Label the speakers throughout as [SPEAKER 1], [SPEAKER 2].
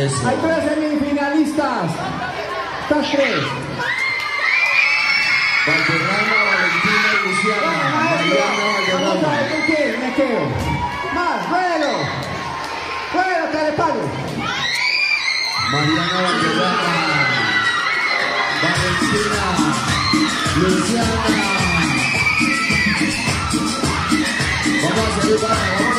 [SPEAKER 1] Eso.
[SPEAKER 2] Hay tres semifinalistas. Estas tres.
[SPEAKER 1] Valderrama, Valentina y Luciana. Mariana Valderrama.
[SPEAKER 2] con quién me quedo. Más.
[SPEAKER 1] Mariana Valderrama. Valentina. Luciana. Vamos a vamos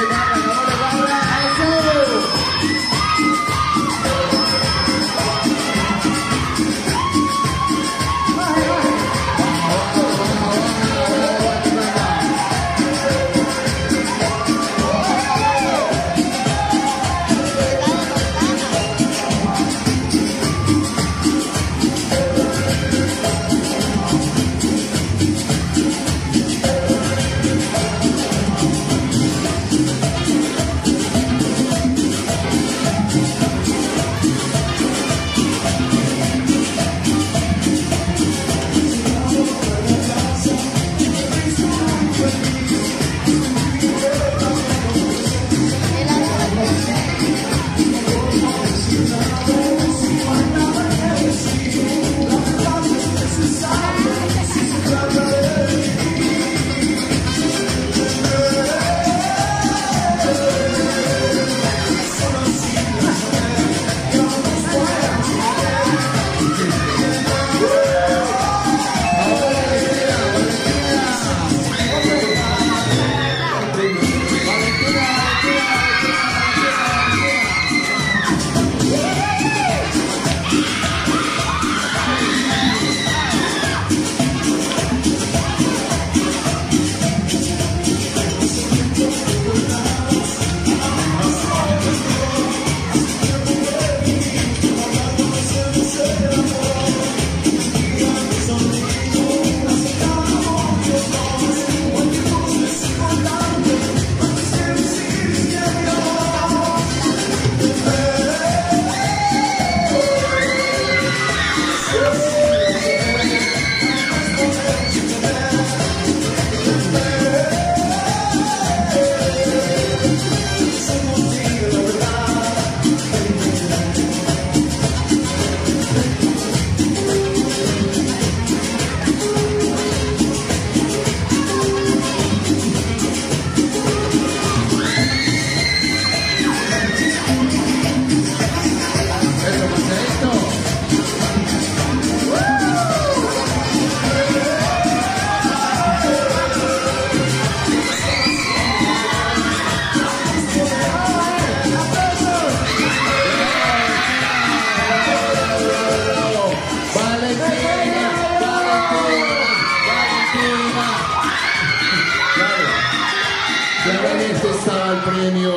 [SPEAKER 1] estaba el premio.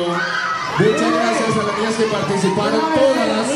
[SPEAKER 1] Muchas gracias a las niñas que participaron, todas las